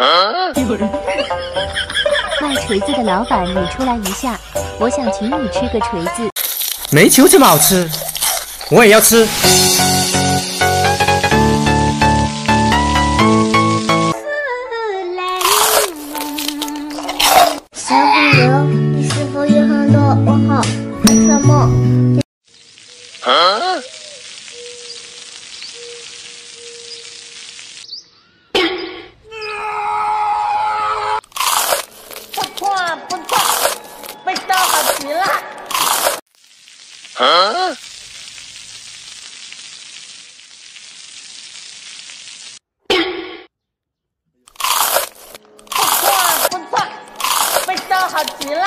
卖锤子的老板，你出来一下，我想请你吃个锤子。煤球这么好吃，我也要吃。小朋友，你是否有很多问号？为什么？不不错 不错，味道好极了。